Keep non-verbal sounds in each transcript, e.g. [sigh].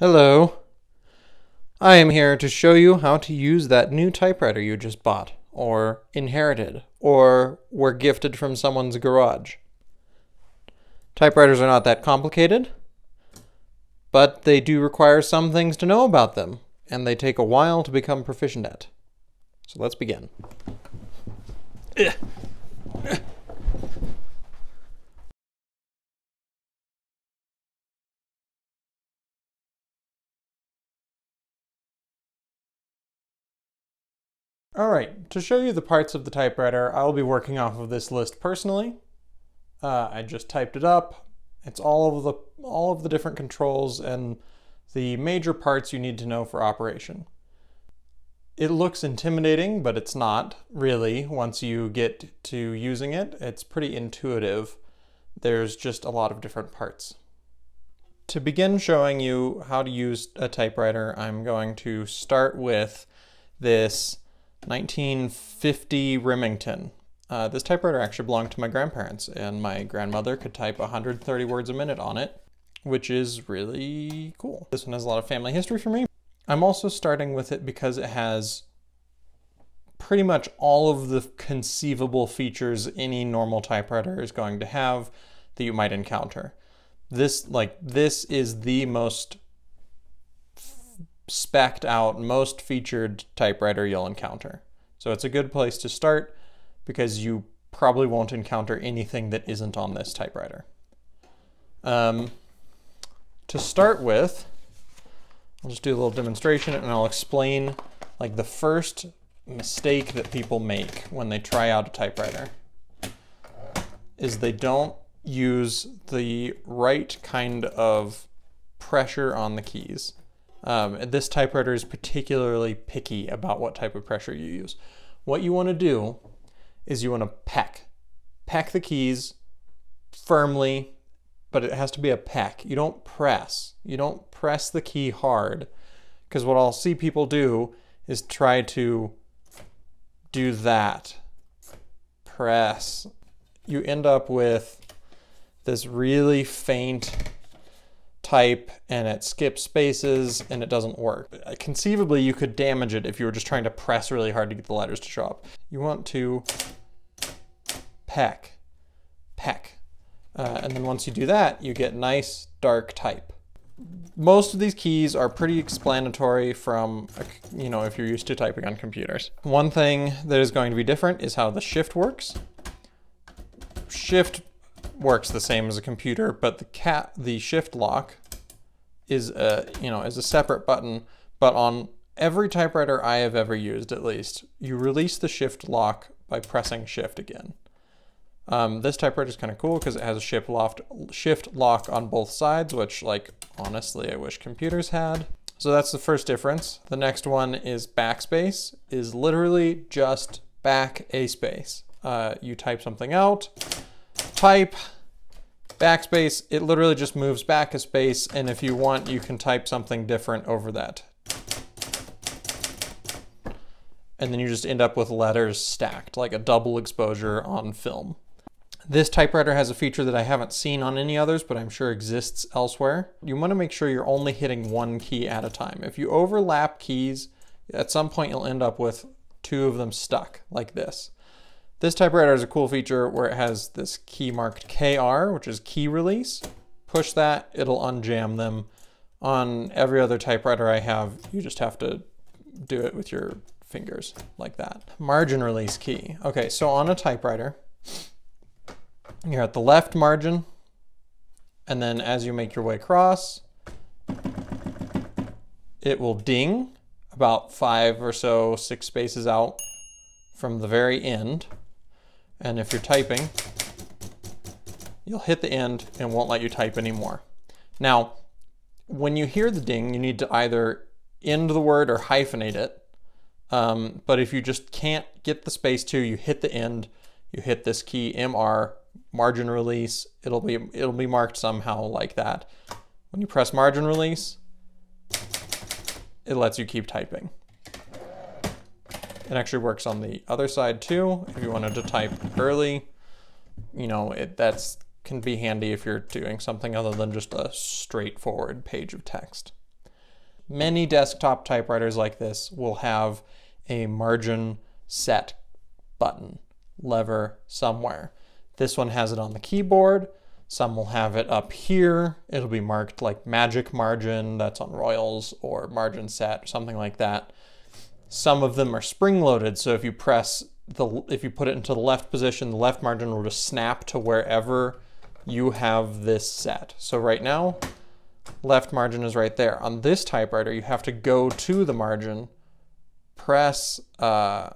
Hello. I am here to show you how to use that new typewriter you just bought, or inherited, or were gifted from someone's garage. Typewriters are not that complicated, but they do require some things to know about them, and they take a while to become proficient at. So let's begin. All right, to show you the parts of the typewriter, I will be working off of this list personally. Uh, I just typed it up. It's all of the all of the different controls and the major parts you need to know for operation. It looks intimidating, but it's not really once you get to using it. It's pretty intuitive. There's just a lot of different parts. To begin showing you how to use a typewriter, I'm going to start with this 1950 Remington. Uh, this typewriter actually belonged to my grandparents, and my grandmother could type 130 words a minute on it, which is really cool. This one has a lot of family history for me. I'm also starting with it because it has pretty much all of the conceivable features any normal typewriter is going to have that you might encounter. This, like, this is the most specced out, most featured typewriter you'll encounter. So it's a good place to start because you probably won't encounter anything that isn't on this typewriter. Um, to start with, I'll just do a little demonstration and I'll explain like the first mistake that people make when they try out a typewriter is they don't use the right kind of pressure on the keys. Um, this typewriter is particularly picky about what type of pressure you use. What you want to do is you want to peck. Peck the keys firmly, but it has to be a peck. You don't press. You don't press the key hard because what I'll see people do is try to do that. Press. You end up with this really faint type and it skips spaces and it doesn't work. Conceivably, you could damage it if you were just trying to press really hard to get the letters to show up. You want to peck, peck. Uh, and then once you do that, you get nice dark type. Most of these keys are pretty explanatory from, you know, if you're used to typing on computers. One thing that is going to be different is how the shift works. Shift works the same as a computer, but the cat the shift lock is a you know is a separate button. But on every typewriter I have ever used, at least, you release the shift lock by pressing shift again. Um, this typewriter is kind of cool because it has a shift, loft, shift lock on both sides, which like honestly I wish computers had. So that's the first difference. The next one is backspace, is literally just back a space. Uh, you type something out, type, backspace, it literally just moves back a space, and if you want, you can type something different over that. And then you just end up with letters stacked, like a double exposure on film. This typewriter has a feature that I haven't seen on any others, but I'm sure exists elsewhere. You want to make sure you're only hitting one key at a time. If you overlap keys, at some point you'll end up with two of them stuck, like this. This typewriter has a cool feature where it has this key marked KR, which is key release. Push that, it'll unjam them. On every other typewriter I have, you just have to do it with your fingers like that. Margin release key. Okay, so on a typewriter, you're at the left margin, and then as you make your way across, it will ding about five or so, six spaces out from the very end. And if you're typing, you'll hit the end and won't let you type anymore. Now, when you hear the ding, you need to either end the word or hyphenate it. Um, but if you just can't get the space to, you hit the end, you hit this key MR, margin release, it'll be, it'll be marked somehow like that. When you press margin release, it lets you keep typing. It actually works on the other side too. If you wanted to type early, you know, it that's can be handy if you're doing something other than just a straightforward page of text. Many desktop typewriters like this will have a margin set button, lever somewhere. This one has it on the keyboard. Some will have it up here. It'll be marked like magic margin, that's on Royals, or margin set, something like that. Some of them are spring loaded, so if you press the, if you put it into the left position, the left margin will just snap to wherever you have this set. So right now, left margin is right there. On this typewriter, you have to go to the margin, press uh,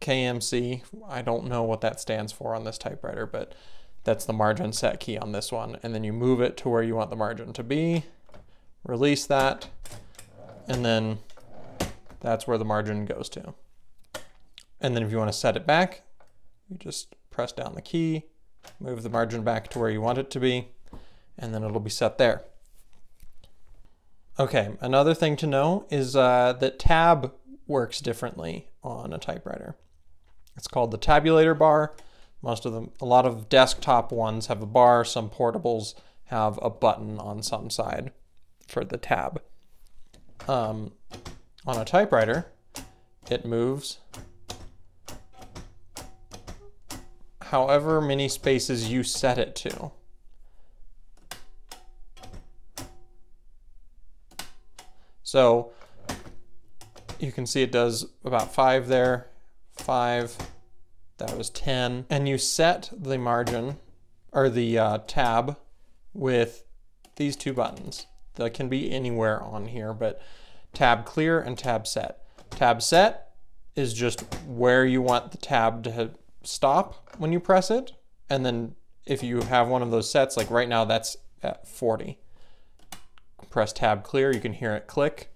KMC. I don't know what that stands for on this typewriter, but that's the margin set key on this one. And then you move it to where you want the margin to be, release that, and then that's where the margin goes to. And then if you want to set it back, you just press down the key, move the margin back to where you want it to be, and then it'll be set there. Okay, another thing to know is uh, that tab works differently on a typewriter. It's called the tabulator bar. Most of them, a lot of desktop ones have a bar. Some portables have a button on some side for the tab. Um, on a typewriter, it moves however many spaces you set it to. So you can see it does about five there, five, that was 10. And you set the margin or the uh, tab with these two buttons. That can be anywhere on here, but tab clear and tab set. Tab set is just where you want the tab to stop when you press it. And then if you have one of those sets, like right now that's at 40. Press tab clear, you can hear it click.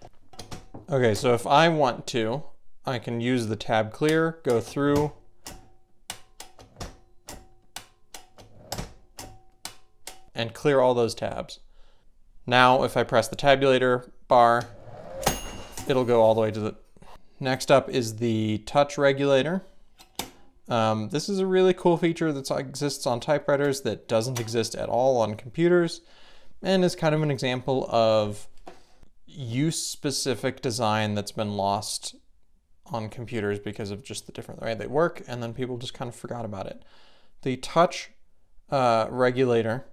Okay, so if I want to, I can use the tab clear, go through, and clear all those tabs. Now, if I press the tabulator bar, it'll go all the way to the... Next up is the touch regulator. Um, this is a really cool feature that exists on typewriters that doesn't exist at all on computers and is kind of an example of use-specific design that's been lost on computers because of just the different way they work and then people just kind of forgot about it. The touch uh, regulator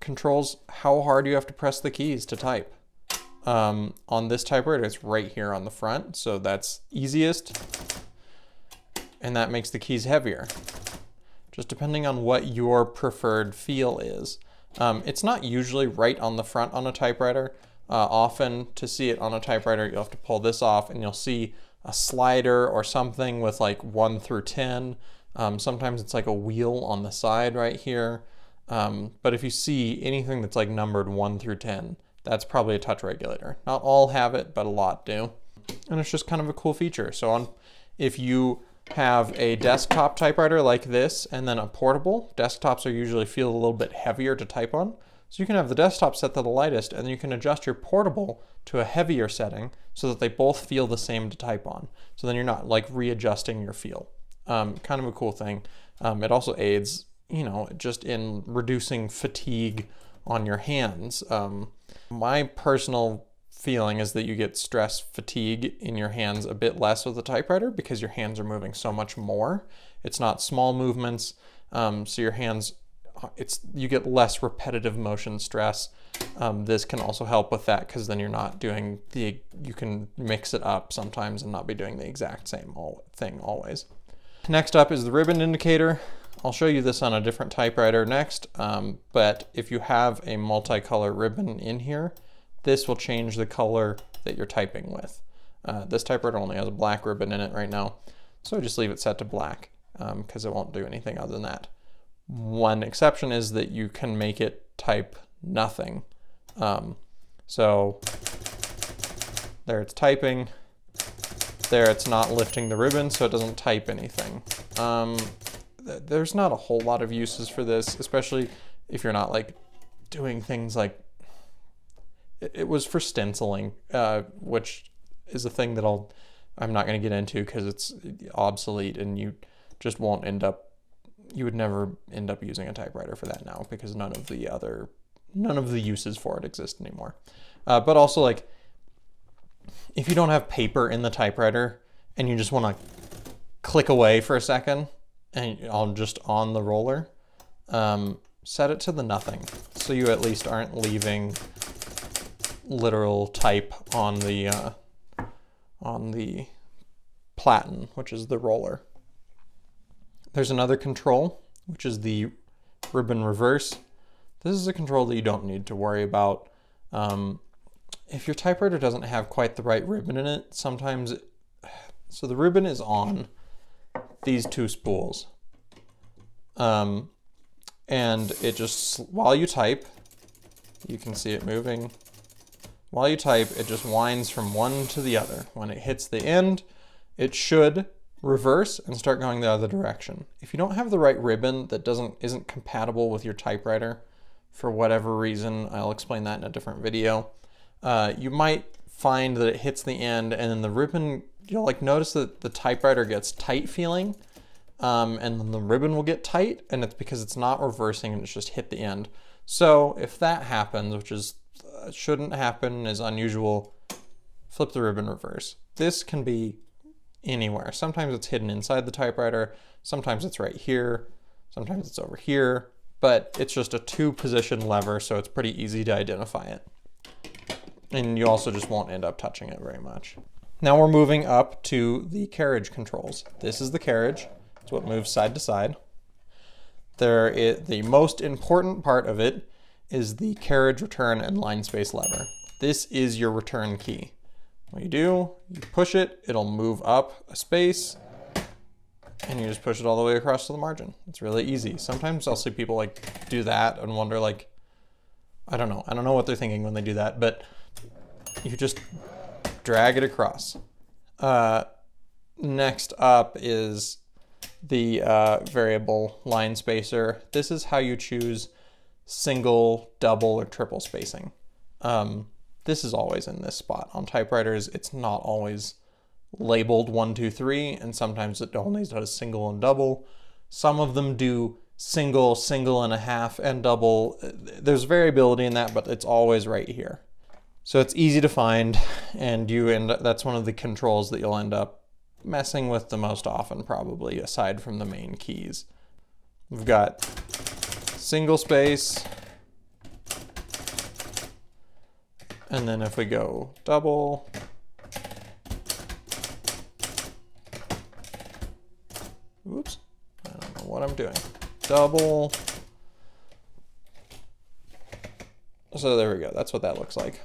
controls how hard you have to press the keys to type. Um, on this typewriter, it's right here on the front, so that's easiest and that makes the keys heavier. Just depending on what your preferred feel is. Um, it's not usually right on the front on a typewriter. Uh, often to see it on a typewriter, you'll have to pull this off and you'll see a slider or something with like one through 10. Um, sometimes it's like a wheel on the side right here. Um, but if you see anything that's like numbered one through 10, that's probably a touch regulator. Not all have it, but a lot do. And it's just kind of a cool feature. So on, if you have a desktop typewriter like this and then a portable. Desktops are usually feel a little bit heavier to type on. So you can have the desktop set to the lightest and then you can adjust your portable to a heavier setting so that they both feel the same to type on. So then you're not like readjusting your feel. Um, kind of a cool thing. Um, it also aids, you know, just in reducing fatigue on your hands. Um, my personal feeling is that you get stress fatigue in your hands a bit less with a typewriter because your hands are moving so much more. It's not small movements, um, so your hands, it's you get less repetitive motion stress. Um, this can also help with that because then you're not doing the, you can mix it up sometimes and not be doing the exact same thing always. Next up is the ribbon indicator. I'll show you this on a different typewriter next, um, but if you have a multicolor ribbon in here, this will change the color that you're typing with. Uh, this typewriter only has a black ribbon in it right now, so just leave it set to black because um, it won't do anything other than that. One exception is that you can make it type nothing. Um, so there it's typing, there it's not lifting the ribbon so it doesn't type anything. Um, there's not a whole lot of uses for this, especially if you're not like doing things like it was for stenciling, uh, which is a thing that I'll I'm not going to get into because it's obsolete and you just won't end up you would never end up using a typewriter for that now because none of the other none of the uses for it exist anymore. Uh, but also like if you don't have paper in the typewriter and you just want to click away for a second and I'll just on the roller, um, set it to the nothing. So you at least aren't leaving literal type on the, uh, on the platen, which is the roller. There's another control, which is the ribbon reverse. This is a control that you don't need to worry about. Um, if your typewriter doesn't have quite the right ribbon in it, sometimes, it, so the ribbon is on these two spools. Um, and it just, while you type, you can see it moving. While you type, it just winds from one to the other. When it hits the end, it should reverse and start going the other direction. If you don't have the right ribbon that doesn't isn't compatible with your typewriter, for whatever reason, I'll explain that in a different video, uh, you might find that it hits the end and then the ribbon, you'll like notice that the typewriter gets tight feeling um, and then the ribbon will get tight and it's because it's not reversing and it's just hit the end. So if that happens, which is uh, shouldn't happen, is unusual, flip the ribbon reverse. This can be anywhere. Sometimes it's hidden inside the typewriter, sometimes it's right here, sometimes it's over here, but it's just a two position lever, so it's pretty easy to identify it. And you also just won't end up touching it very much. Now we're moving up to the carriage controls. This is the carriage. It's what moves side to side. There, is, the most important part of it is the carriage return and line space lever. This is your return key. What you do, you push it, it'll move up a space, and you just push it all the way across to the margin. It's really easy. Sometimes I'll see people like do that and wonder like, I don't know. I don't know what they're thinking when they do that, but you just drag it across. Uh, next up is the uh, variable line spacer. This is how you choose single, double, or triple spacing. Um, this is always in this spot. On typewriters, it's not always labeled one, two, three, and sometimes it only does single and double. Some of them do single, single and a half, and double. There's variability in that, but it's always right here. So it's easy to find, and you end up, that's one of the controls that you'll end up messing with the most often, probably, aside from the main keys. We've got single space, and then if we go double, oops, I don't know what I'm doing, double, so there we go, that's what that looks like.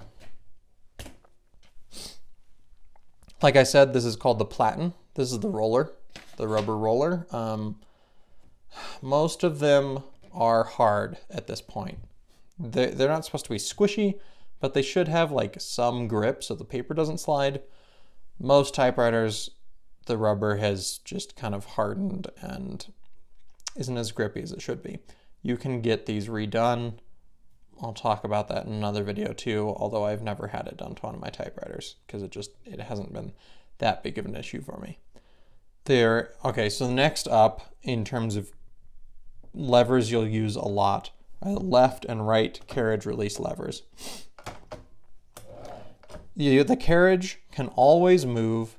Like I said, this is called the platen. This is the roller, the rubber roller. Um, most of them are hard at this point. They're, they're not supposed to be squishy, but they should have like some grip so the paper doesn't slide. Most typewriters, the rubber has just kind of hardened and isn't as grippy as it should be. You can get these redone I'll talk about that in another video too, although I've never had it done to one of my typewriters because it just it hasn't been that big of an issue for me. There, okay, so the next up in terms of levers you'll use a lot are the left and right carriage release levers. The carriage can always move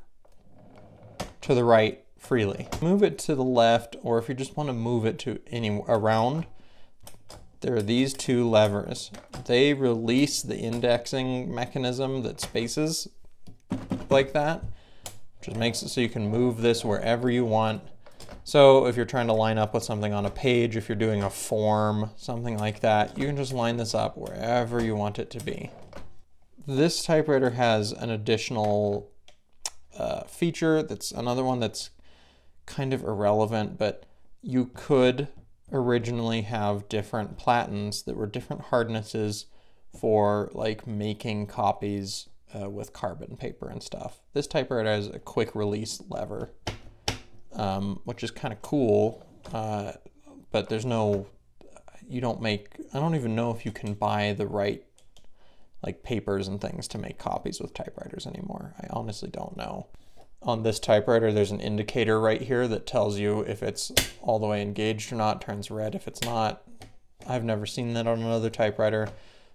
to the right freely. Move it to the left, or if you just want to move it to any around, there are these two levers. They release the indexing mechanism that spaces like that, which makes it so you can move this wherever you want. So if you're trying to line up with something on a page, if you're doing a form, something like that, you can just line this up wherever you want it to be. This typewriter has an additional uh, feature that's another one that's kind of irrelevant, but you could originally have different platens that were different hardnesses for like making copies uh, with carbon paper and stuff. This typewriter has a quick release lever, um, which is kind of cool, uh, but there's no, you don't make, I don't even know if you can buy the right like papers and things to make copies with typewriters anymore. I honestly don't know on this typewriter, there's an indicator right here that tells you if it's all the way engaged or not, turns red if it's not. I've never seen that on another typewriter.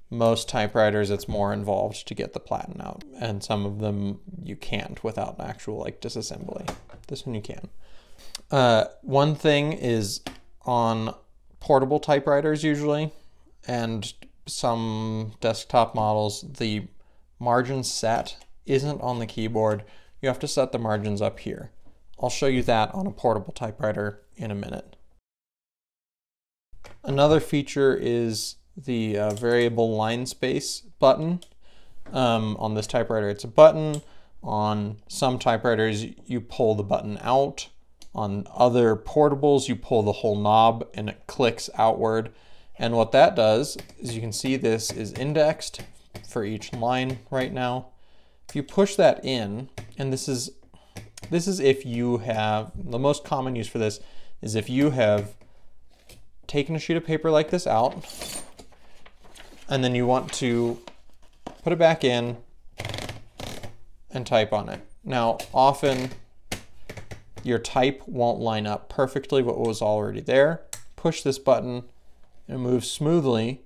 Most typewriters, it's more involved to get the platen out, and some of them you can't without an actual like disassembly. This one you can. Uh, one thing is on portable typewriters usually, and some desktop models, the margin set isn't on the keyboard. You have to set the margins up here. I'll show you that on a portable typewriter in a minute. Another feature is the uh, variable line space button. Um, on this typewriter, it's a button. On some typewriters, you pull the button out. On other portables, you pull the whole knob and it clicks outward. And what that does is you can see this is indexed for each line right now. If you push that in, and this is this is if you have, the most common use for this is if you have taken a sheet of paper like this out, and then you want to put it back in and type on it. Now, often your type won't line up perfectly what was already there. Push this button, it moves smoothly,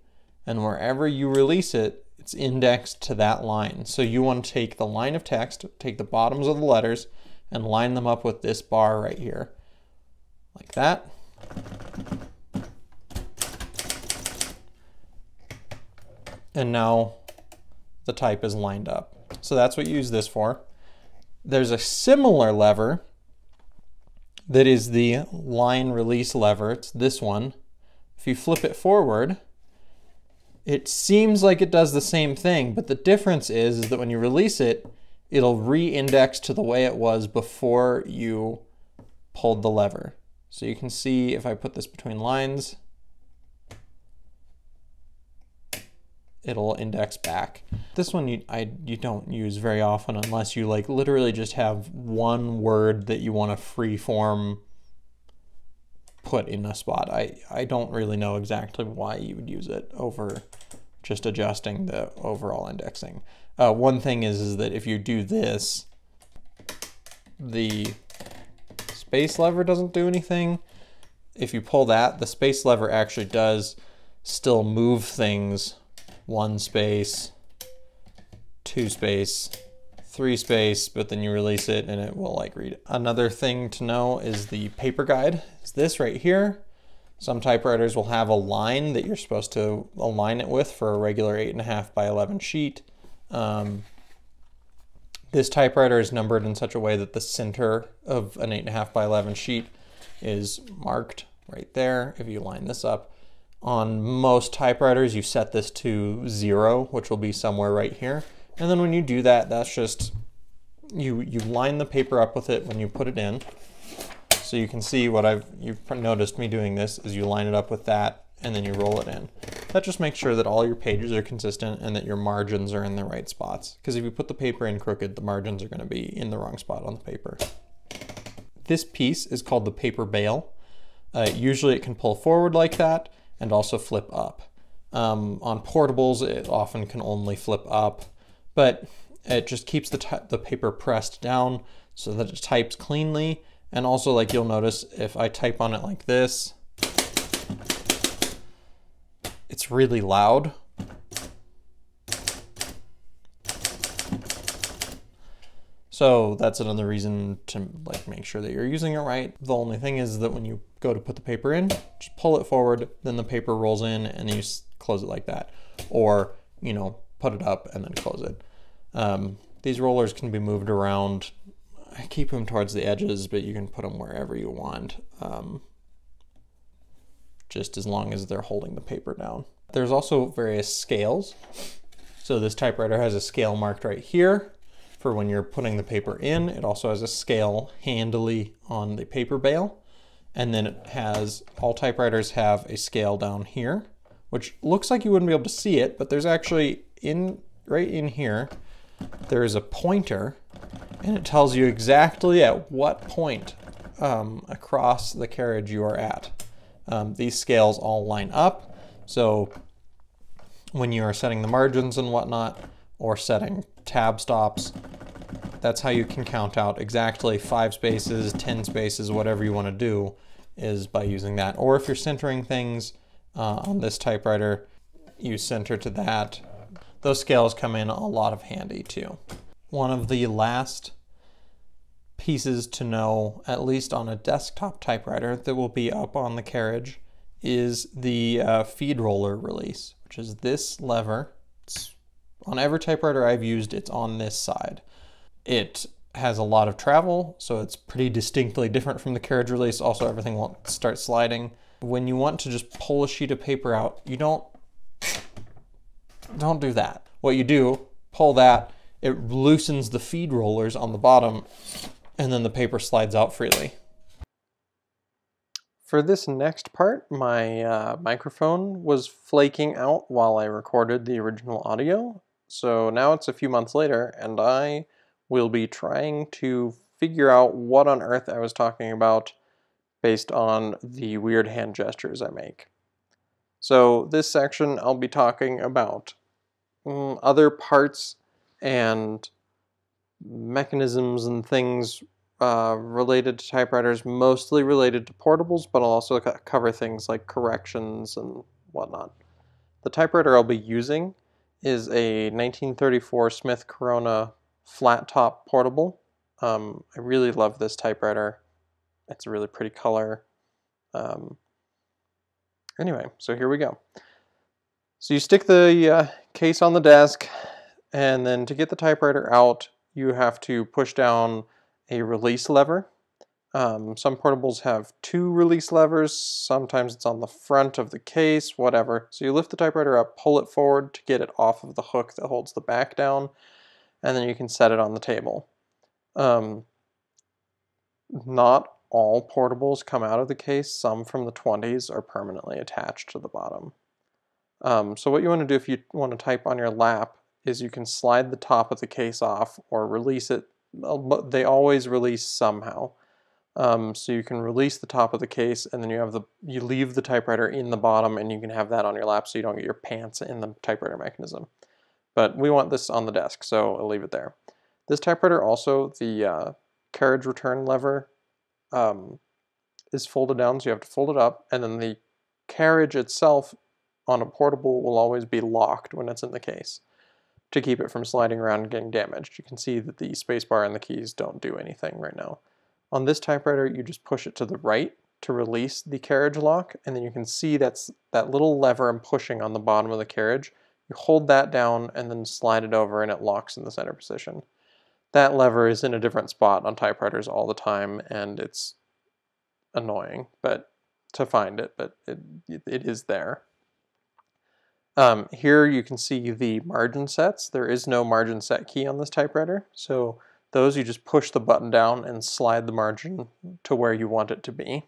and wherever you release it, it's indexed to that line. So you want to take the line of text, take the bottoms of the letters, and line them up with this bar right here, like that. and now the type is lined up. So that's what you use this for. There's a similar lever that is the line release lever. It's this one. If you flip it forward, it seems like it does the same thing, but the difference is, is that when you release it, it'll re-index to the way it was before you pulled the lever. So you can see if I put this between lines, it'll index back. This one you, I, you don't use very often unless you like literally just have one word that you want to free form put in a spot. I, I don't really know exactly why you would use it over just adjusting the overall indexing. Uh, one thing is, is that if you do this, the space lever doesn't do anything. If you pull that, the space lever actually does still move things one space, two space, three space, but then you release it and it will like read. Another thing to know is the paper guide. Is this right here. Some typewriters will have a line that you're supposed to align it with for a regular 8.5 by 11 sheet. Um, this typewriter is numbered in such a way that the center of an 8.5 by 11 sheet is marked right there. If you line this up, on most typewriters, you set this to zero, which will be somewhere right here. And then when you do that, that's just, you, you line the paper up with it when you put it in. So you can see what I've, you've noticed me doing this is you line it up with that and then you roll it in. That just makes sure that all your pages are consistent and that your margins are in the right spots. Because if you put the paper in crooked, the margins are gonna be in the wrong spot on the paper. This piece is called the paper bail. Uh, usually it can pull forward like that and also flip up. Um, on portables, it often can only flip up, but it just keeps the, the paper pressed down so that it types cleanly. And also like you'll notice if I type on it like this, it's really loud. So that's another reason to like make sure that you're using it right. The only thing is that when you go to put the paper in, just pull it forward, then the paper rolls in and you close it like that. Or, you know, put it up and then close it. Um, these rollers can be moved around. I keep them towards the edges, but you can put them wherever you want. Um, just as long as they're holding the paper down. There's also various scales. So this typewriter has a scale marked right here for when you're putting the paper in. It also has a scale handily on the paper bail. And then it has, all typewriters have a scale down here, which looks like you wouldn't be able to see it, but there's actually in right in here, there is a pointer and it tells you exactly at what point um, across the carriage you are at. Um, these scales all line up. So when you are setting the margins and whatnot, or setting tab stops. That's how you can count out exactly five spaces, 10 spaces, whatever you want to do is by using that. Or if you're centering things uh, on this typewriter, you center to that. Those scales come in a lot of handy too. One of the last pieces to know, at least on a desktop typewriter that will be up on the carriage, is the uh, feed roller release, which is this lever. It's, on every typewriter I've used, it's on this side. It has a lot of travel, so it's pretty distinctly different from the carriage release. Also, everything won't start sliding. When you want to just pull a sheet of paper out, you don't don't do that. What you do, pull that, it loosens the feed rollers on the bottom, and then the paper slides out freely. For this next part, my uh, microphone was flaking out while I recorded the original audio. So now it's a few months later, and I will be trying to figure out what on earth I was talking about based on the weird hand gestures I make. So this section I'll be talking about um, other parts and mechanisms and things uh, related to typewriters, mostly related to portables, but I'll also cover things like corrections and whatnot. The typewriter I'll be using is a 1934 Smith Corona flat top portable. Um, I really love this typewriter. It's a really pretty color. Um, anyway, so here we go. So you stick the uh, case on the desk, and then to get the typewriter out, you have to push down a release lever. Um, some portables have two release levers, sometimes it's on the front of the case, whatever. So you lift the typewriter up, pull it forward to get it off of the hook that holds the back down, and then you can set it on the table. Um, not all portables come out of the case. Some from the 20s are permanently attached to the bottom. Um, so what you want to do if you want to type on your lap is you can slide the top of the case off or release it. They always release somehow. Um, so you can release the top of the case and then you have the you leave the typewriter in the bottom and you can have that on your lap so you don't get your pants in the typewriter mechanism. But we want this on the desk, so I'll leave it there. This typewriter also, the uh, carriage return lever um, is folded down, so you have to fold it up, and then the carriage itself on a portable will always be locked when it's in the case to keep it from sliding around and getting damaged. You can see that the spacebar and the keys don't do anything right now. On this typewriter, you just push it to the right to release the carriage lock, and then you can see that's that little lever I'm pushing on the bottom of the carriage you hold that down and then slide it over and it locks in the center position. That lever is in a different spot on typewriters all the time and it's annoying but to find it, but it, it is there. Um, here you can see the margin sets. There is no margin set key on this typewriter, so those you just push the button down and slide the margin to where you want it to be.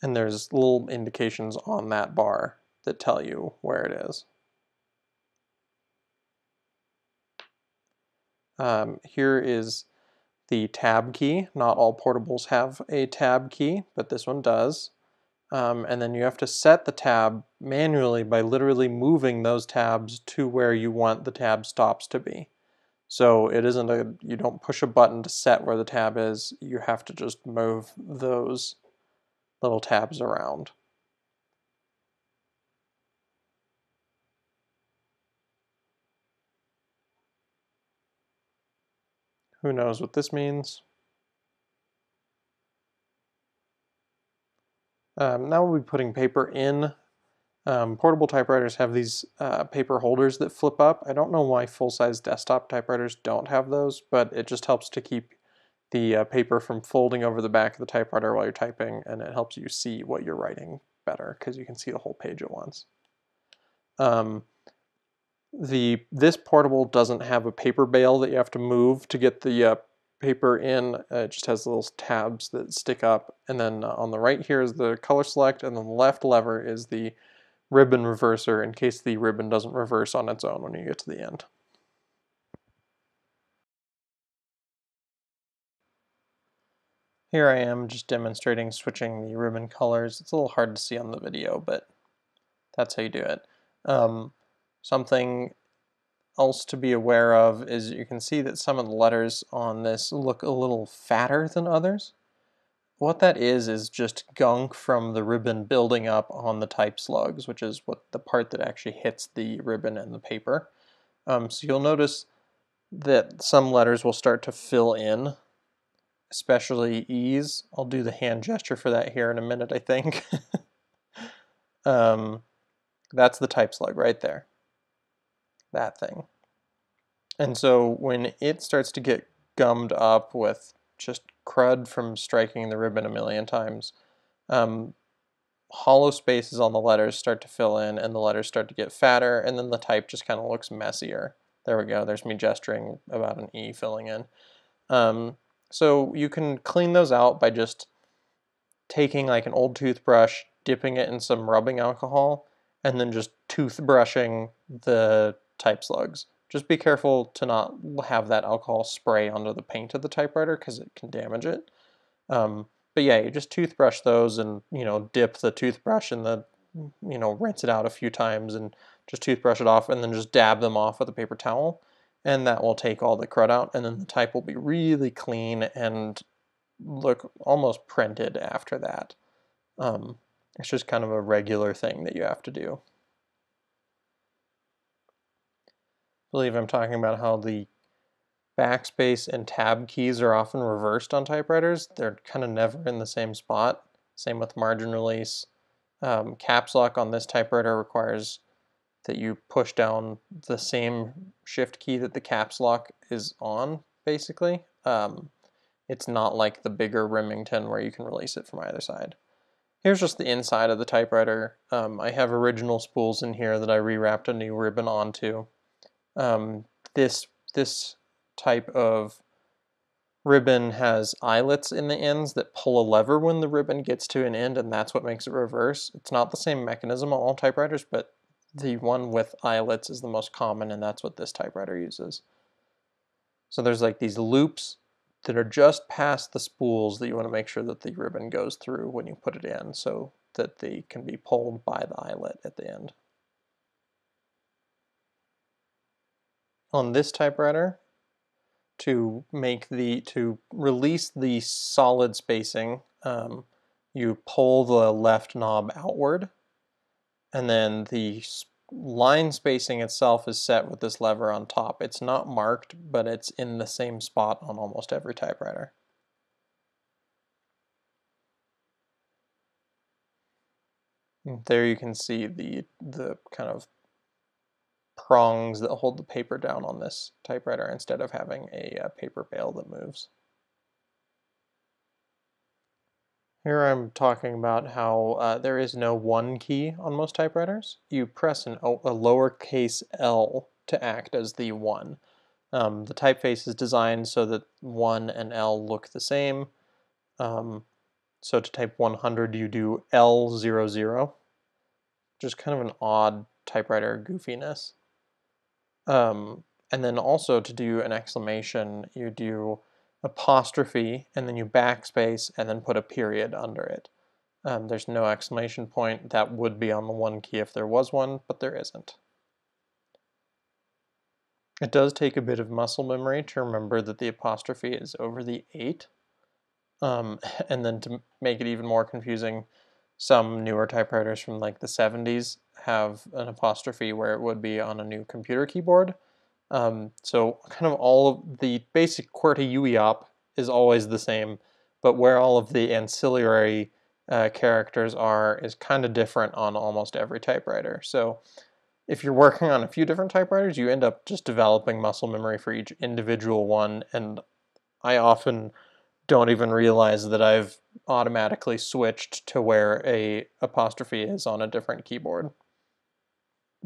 And there's little indications on that bar that tell you where it is. Um, here is the tab key. Not all portables have a tab key, but this one does. Um, and then you have to set the tab manually by literally moving those tabs to where you want the tab stops to be. So it isn't a, you don't push a button to set where the tab is, you have to just move those little tabs around. Who knows what this means? Um, now we'll be putting paper in. Um, portable typewriters have these uh, paper holders that flip up. I don't know why full-size desktop typewriters don't have those, but it just helps to keep the uh, paper from folding over the back of the typewriter while you're typing, and it helps you see what you're writing better because you can see the whole page at once. Um, the this portable doesn't have a paper bail that you have to move to get the uh, paper in. Uh, it just has little tabs that stick up. And then uh, on the right here is the color select, and then the left lever is the ribbon reverser in case the ribbon doesn't reverse on its own when you get to the end. Here I am just demonstrating switching the ribbon colors. It's a little hard to see on the video, but that's how you do it. Um, Something else to be aware of is you can see that some of the letters on this look a little fatter than others. what that is is just gunk from the ribbon building up on the type slugs, which is what the part that actually hits the ribbon and the paper. Um, so you'll notice that some letters will start to fill in, especially E's. I'll do the hand gesture for that here in a minute, I think. [laughs] um, that's the type slug right there. That thing. And so when it starts to get gummed up with just crud from striking the ribbon a million times, um, hollow spaces on the letters start to fill in and the letters start to get fatter and then the type just kind of looks messier. There we go. There's me gesturing about an E filling in. Um, so you can clean those out by just taking like an old toothbrush, dipping it in some rubbing alcohol, and then just toothbrushing the type slugs. Just be careful to not have that alcohol spray onto the paint of the typewriter because it can damage it. Um, but yeah, you just toothbrush those and, you know, dip the toothbrush in the, you know, rinse it out a few times and just toothbrush it off and then just dab them off with a paper towel. And that will take all the crud out and then the type will be really clean and look almost printed after that. Um, it's just kind of a regular thing that you have to do. I believe I'm talking about how the backspace and tab keys are often reversed on typewriters. They're kind of never in the same spot. Same with margin release. Um, caps lock on this typewriter requires that you push down the same shift key that the caps lock is on, basically. Um, it's not like the bigger Remington where you can release it from either side. Here's just the inside of the typewriter. Um, I have original spools in here that I rewrapped a new ribbon onto. Um, this, this type of ribbon has eyelets in the ends that pull a lever when the ribbon gets to an end and that's what makes it reverse. It's not the same mechanism on all typewriters, but the one with eyelets is the most common and that's what this typewriter uses. So there's like these loops that are just past the spools that you want to make sure that the ribbon goes through when you put it in so that they can be pulled by the eyelet at the end. On this typewriter, to make the, to release the solid spacing, um, you pull the left knob outward and then the line spacing itself is set with this lever on top. It's not marked, but it's in the same spot on almost every typewriter. There you can see the, the kind of prongs that hold the paper down on this typewriter instead of having a, a paper bail that moves. Here I'm talking about how uh, there is no one key on most typewriters. You press an, a lowercase l to act as the one. Um, the typeface is designed so that 1 and L look the same. Um, so to type 100 you do L00, just kind of an odd typewriter goofiness. Um, and then also to do an exclamation you do apostrophe, and then you backspace, and then put a period under it. Um, there's no exclamation point. That would be on the one key if there was one, but there isn't. It does take a bit of muscle memory to remember that the apostrophe is over the 8. Um, [laughs] and then to make it even more confusing, some newer typewriters from like the 70s have an apostrophe where it would be on a new computer keyboard, um, so kind of all of the basic QWERTY UIOP is always the same, but where all of the ancillary uh, characters are is kind of different on almost every typewriter. So if you're working on a few different typewriters, you end up just developing muscle memory for each individual one, and I often don't even realize that I've automatically switched to where a apostrophe is on a different keyboard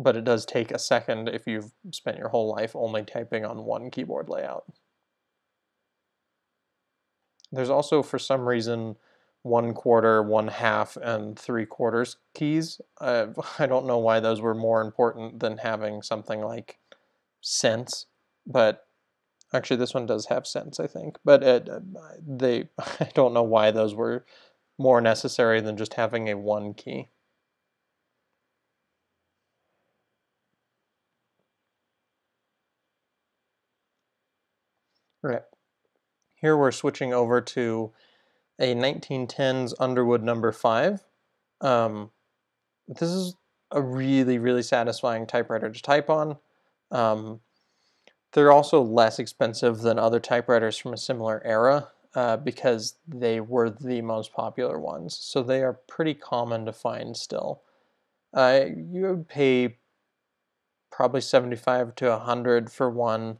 but it does take a second if you've spent your whole life only typing on one keyboard layout. There's also, for some reason, one quarter, one half, and three quarters keys. Uh, [laughs] I don't know why those were more important than having something like cents, but actually this one does have cents, I think. But it, uh, they, [laughs] I don't know why those were more necessary than just having a one key. Right. Here we're switching over to a 1910s Underwood number 5. Um, this is a really, really satisfying typewriter to type on. Um, they're also less expensive than other typewriters from a similar era uh, because they were the most popular ones. So they are pretty common to find still. Uh, you would pay probably 75 to 100 for one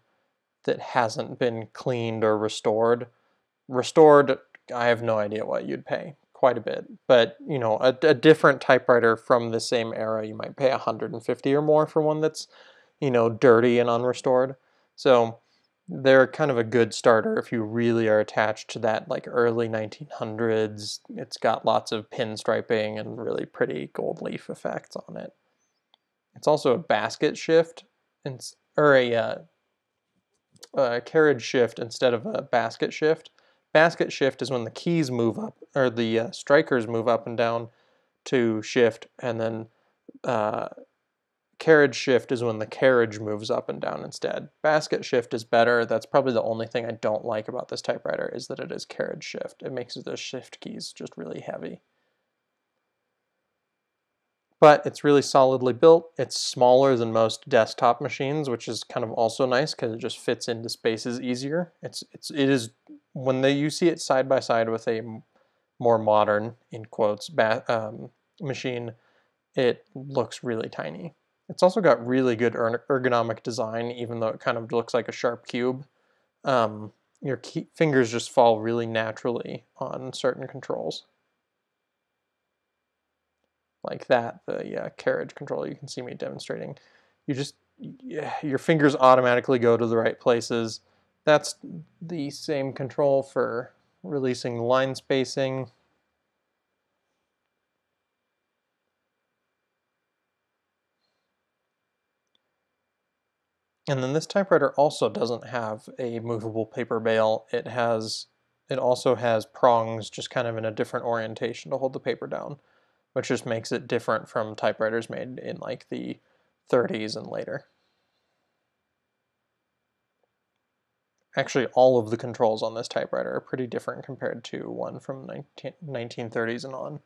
that hasn't been cleaned or restored. Restored, I have no idea what you'd pay. Quite a bit. But, you know, a, a different typewriter from the same era, you might pay 150 or more for one that's, you know, dirty and unrestored. So they're kind of a good starter if you really are attached to that like early 1900s. It's got lots of pinstriping and really pretty gold leaf effects on it. It's also a basket shift, or a, uh, a carriage shift instead of a basket shift. Basket shift is when the keys move up, or the uh, strikers move up and down to shift, and then uh, Carriage shift is when the carriage moves up and down instead. Basket shift is better. That's probably the only thing I don't like about this typewriter is that it is carriage shift. It makes the shift keys just really heavy. But it's really solidly built. It's smaller than most desktop machines, which is kind of also nice because it just fits into spaces easier. It's it's it is when they you see it side by side with a more modern in quotes um, machine, it looks really tiny. It's also got really good ergonomic design, even though it kind of looks like a sharp cube. Um, your fingers just fall really naturally on certain controls. Like that, the carriage control you can see me demonstrating. You just, yeah, your fingers automatically go to the right places. That's the same control for releasing line spacing. And then this typewriter also doesn't have a movable paper bail. It has, it also has prongs just kind of in a different orientation to hold the paper down, which just makes it different from typewriters made in like the 30s and later. Actually, all of the controls on this typewriter are pretty different compared to one from 19, 1930s and on.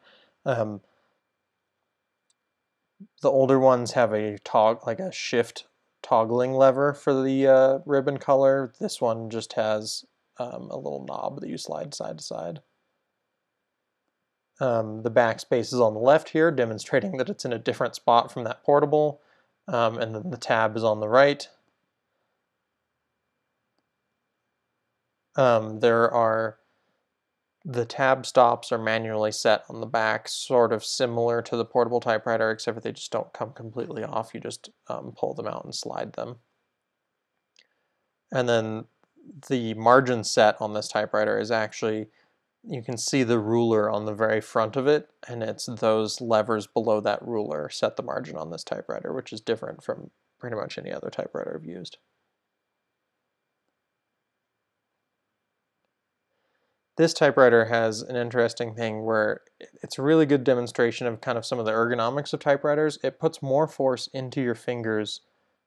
Um, the older ones have a tog like a shift toggling lever for the uh, ribbon color. This one just has um, a little knob that you slide side to side. Um, the backspace is on the left here, demonstrating that it's in a different spot from that portable. Um, and then the tab is on the right. Um, there are the tab stops are manually set on the back, sort of similar to the portable typewriter, except they just don't come completely off. You just um, pull them out and slide them. And then the margin set on this typewriter is actually, you can see the ruler on the very front of it, and it's those levers below that ruler set the margin on this typewriter, which is different from pretty much any other typewriter I've used. This typewriter has an interesting thing where it's a really good demonstration of kind of some of the ergonomics of typewriters. It puts more force into your fingers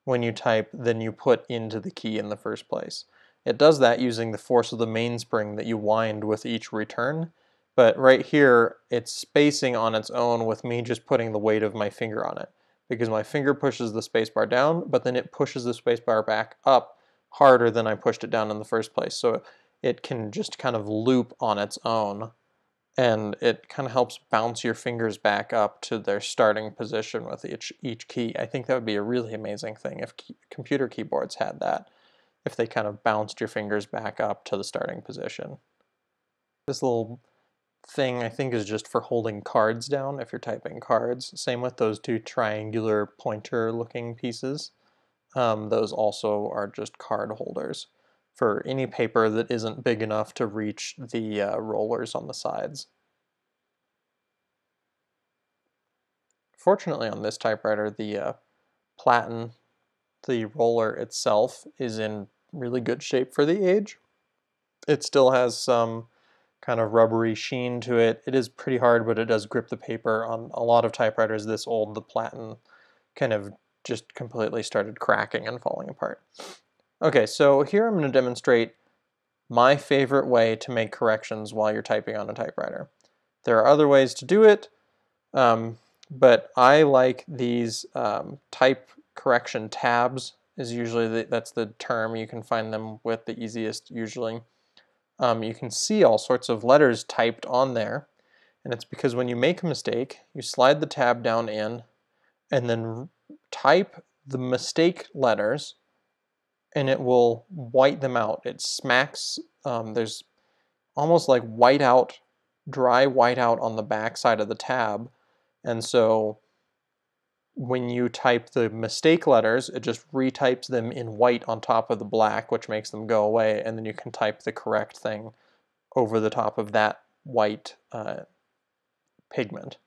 when you type than you put into the key in the first place. It does that using the force of the mainspring that you wind with each return, but right here it's spacing on its own with me just putting the weight of my finger on it because my finger pushes the spacebar down, but then it pushes the spacebar back up harder than I pushed it down in the first place. So it can just kind of loop on its own and it kind of helps bounce your fingers back up to their starting position with each each key. I think that would be a really amazing thing if key, computer keyboards had that, if they kind of bounced your fingers back up to the starting position. This little thing I think is just for holding cards down if you're typing cards. Same with those two triangular pointer looking pieces. Um, those also are just card holders for any paper that isn't big enough to reach the uh, rollers on the sides. Fortunately on this typewriter, the uh, platen, the roller itself, is in really good shape for the age. It still has some kind of rubbery sheen to it. It is pretty hard, but it does grip the paper. On a lot of typewriters this old, the platen kind of just completely started cracking and falling apart. Okay, so here I'm going to demonstrate my favorite way to make corrections while you're typing on a typewriter. There are other ways to do it, um, but I like these um, type correction tabs is usually the, that's the term. You can find them with the easiest usually. Um, you can see all sorts of letters typed on there. And it's because when you make a mistake, you slide the tab down in and then type the mistake letters and it will white them out. It smacks, um, there's almost like whiteout, dry whiteout on the back side of the tab. And so when you type the mistake letters, it just retypes them in white on top of the black, which makes them go away, and then you can type the correct thing over the top of that white uh, pigment.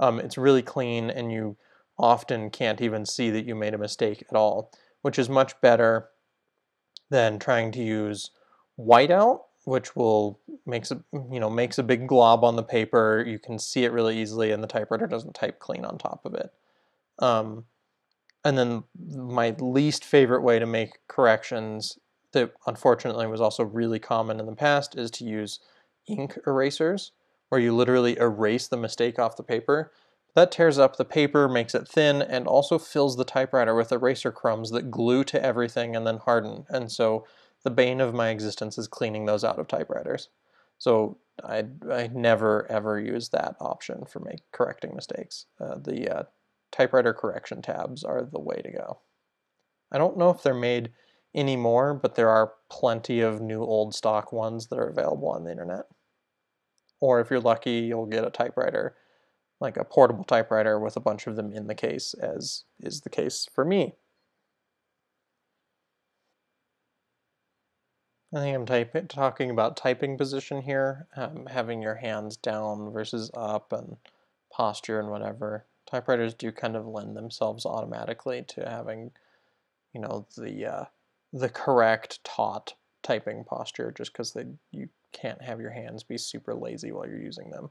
Um, it's really clean, and you often can't even see that you made a mistake at all, which is much better than trying to use whiteout, which will makes a you know makes a big glob on the paper. You can see it really easily, and the typewriter doesn't type clean on top of it. Um, and then my least favorite way to make corrections that unfortunately was also really common in the past is to use ink erasers, where you literally erase the mistake off the paper. That tears up the paper, makes it thin, and also fills the typewriter with eraser crumbs that glue to everything and then harden. And so the bane of my existence is cleaning those out of typewriters. So I, I never ever use that option for make correcting mistakes. Uh, the uh, typewriter correction tabs are the way to go. I don't know if they're made anymore, but there are plenty of new old stock ones that are available on the internet. Or if you're lucky, you'll get a typewriter, like a portable typewriter with a bunch of them in the case, as is the case for me. I think I'm type talking about typing position here, um, having your hands down versus up and posture and whatever typewriters do kind of lend themselves automatically to having, you know, the uh, the correct taut typing posture, just because you can't have your hands be super lazy while you're using them.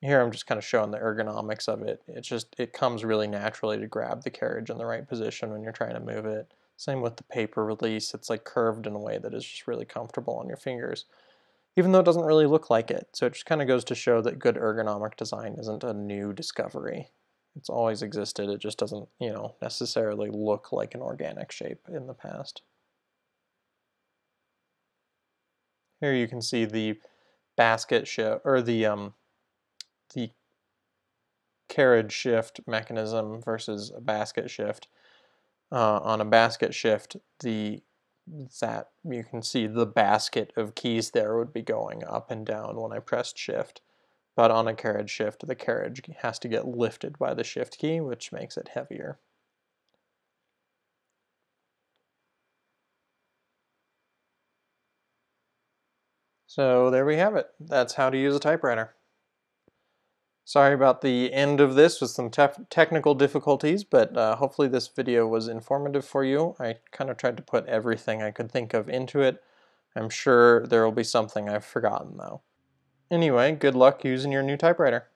Here I'm just kind of showing the ergonomics of it. It just it comes really naturally to grab the carriage in the right position when you're trying to move it. Same with the paper release. It's like curved in a way that is just really comfortable on your fingers even though it doesn't really look like it. So it just kind of goes to show that good ergonomic design isn't a new discovery. It's always existed, it just doesn't, you know, necessarily look like an organic shape in the past. Here you can see the basket shift, or the, um, carriage shift mechanism versus a basket shift. Uh, on a basket shift, the that you can see the basket of keys there would be going up and down when I pressed shift. But on a carriage shift, the carriage has to get lifted by the shift key, which makes it heavier. So there we have it. That's how to use a typewriter. Sorry about the end of this with some technical difficulties, but uh, hopefully this video was informative for you. I kind of tried to put everything I could think of into it. I'm sure there will be something I've forgotten though. Anyway, good luck using your new typewriter.